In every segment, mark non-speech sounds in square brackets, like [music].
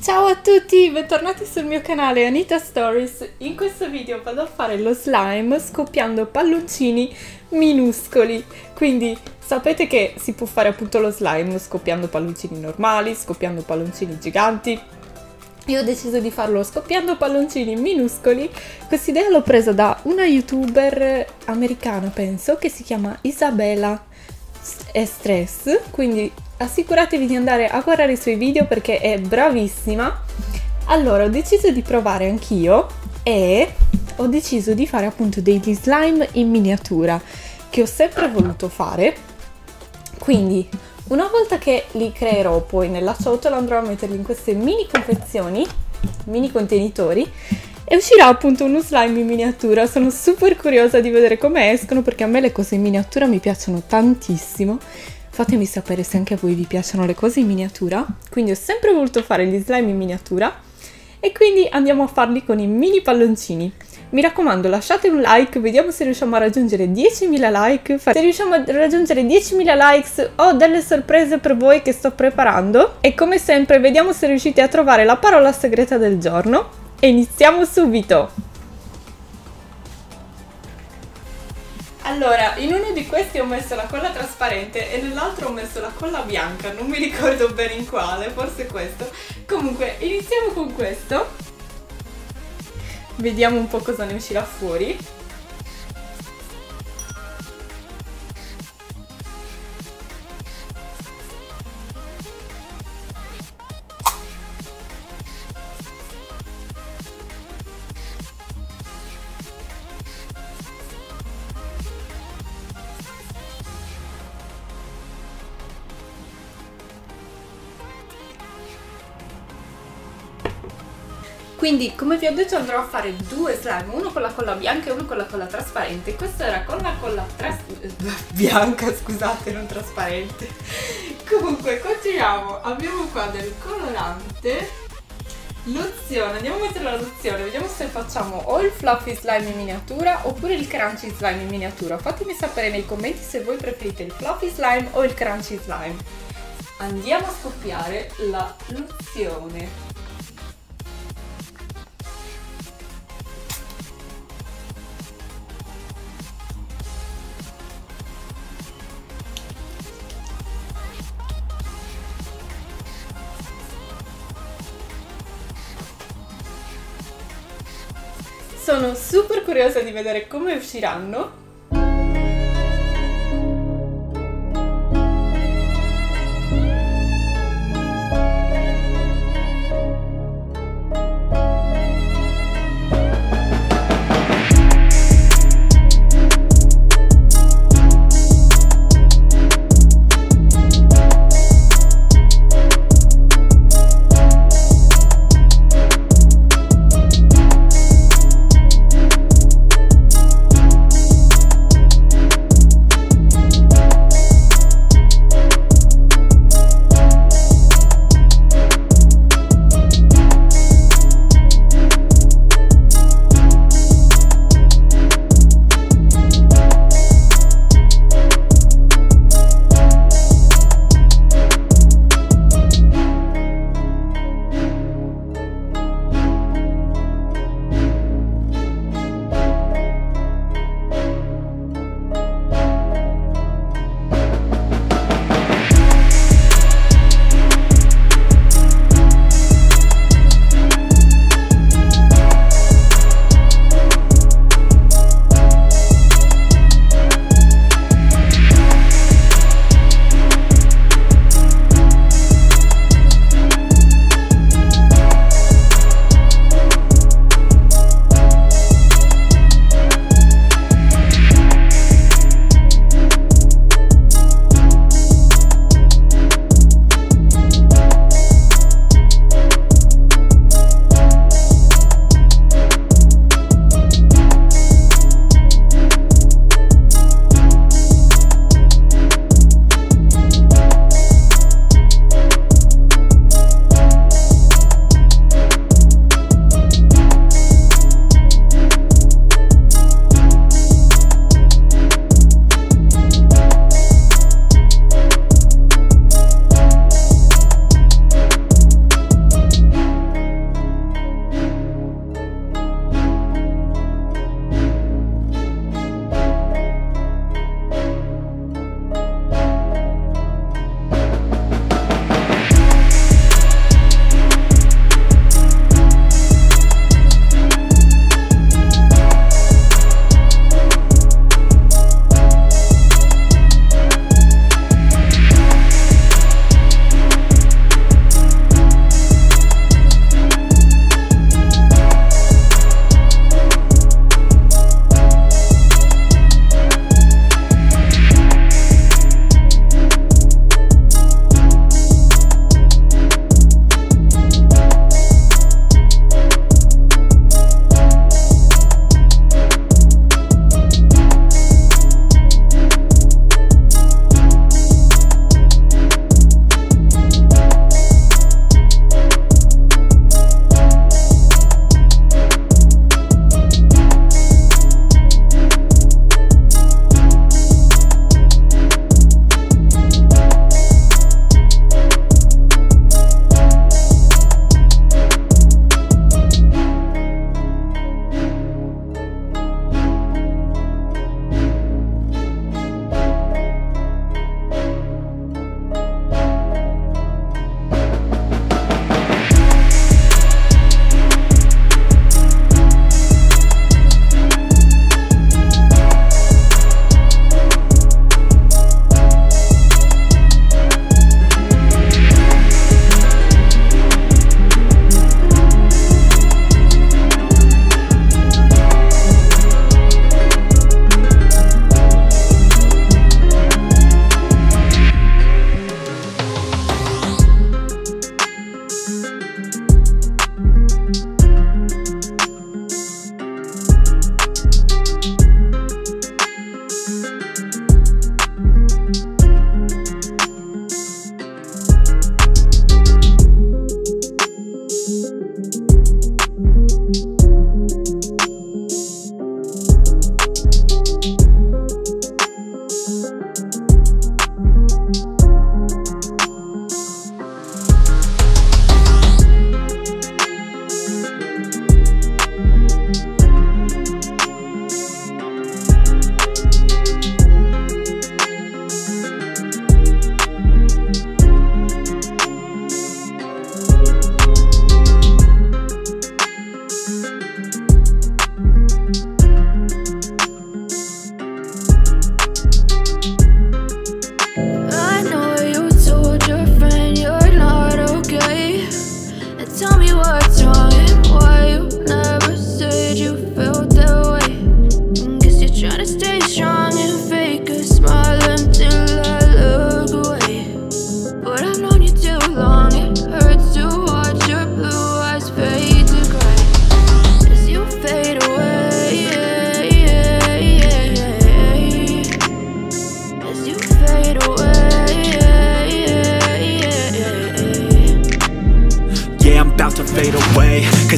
Ciao a tutti, bentornati sul mio canale Anita Stories. In questo video vado a fare lo slime scoppiando palloncini minuscoli. Quindi sapete che si può fare appunto lo slime scoppiando palloncini normali, scoppiando palloncini giganti. Io ho deciso di farlo scoppiando palloncini minuscoli. Quest'idea l'ho presa da una youtuber americana, penso, che si chiama Isabella Stress. Quindi assicuratevi di andare a guardare i suoi video perché è bravissima. Allora, ho deciso di provare anch'io e ho deciso di fare appunto degli slime in miniatura che ho sempre voluto fare. Quindi, una volta che li creerò poi nella ciotola andrò a metterli in queste mini confezioni, mini contenitori e uscirà appunto uno slime in miniatura. Sono super curiosa di vedere come escono perché a me le cose in miniatura mi piacciono tantissimo Fatemi sapere se anche a voi vi piacciono le cose in miniatura. Quindi ho sempre voluto fare gli slime in miniatura e quindi andiamo a farli con i mini palloncini. Mi raccomando lasciate un like, vediamo se riusciamo a raggiungere 10.000 like. Se riusciamo a raggiungere 10.000 likes ho delle sorprese per voi che sto preparando. E come sempre vediamo se riuscite a trovare la parola segreta del giorno. E iniziamo subito! Allora, in uno di questi ho messo la colla trasparente e nell'altro ho messo la colla bianca, non mi ricordo bene in quale, forse questo. Comunque, iniziamo con questo. Vediamo un po' cosa ne uscirà fuori. Quindi come vi ho detto andrò a fare due slime, uno con la colla bianca e uno con la colla trasparente. Questo era con la colla [laughs] bianca, scusate, non trasparente. [laughs] Comunque continuiamo, abbiamo qua del colorante, lozione, andiamo a mettere la lozione, vediamo se facciamo o il fluffy slime in miniatura oppure il crunchy slime in miniatura. Fatemi sapere nei commenti se voi preferite il fluffy slime o il crunchy slime. Andiamo a scoppiare la lozione. Sono super curiosa di vedere come usciranno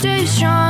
stay strong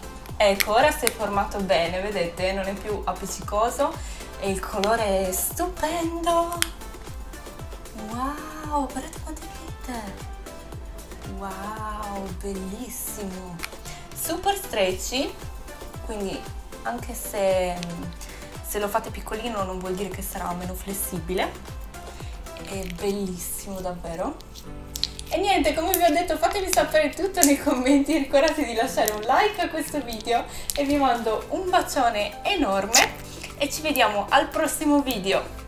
ecco ora si è formato bene vedete? Non è più appiccicoso. E il colore è stupendo. Wow guardate quanto è glitter. Wow bellissimo. Super stretchy. Quindi anche se, se lo fate piccolino non vuol dire che sarà meno flessibile. È bellissimo davvero e niente, come vi ho detto fatemi sapere tutto nei commenti, ricordate di lasciare un like a questo video e vi mando un bacione enorme e ci vediamo al prossimo video.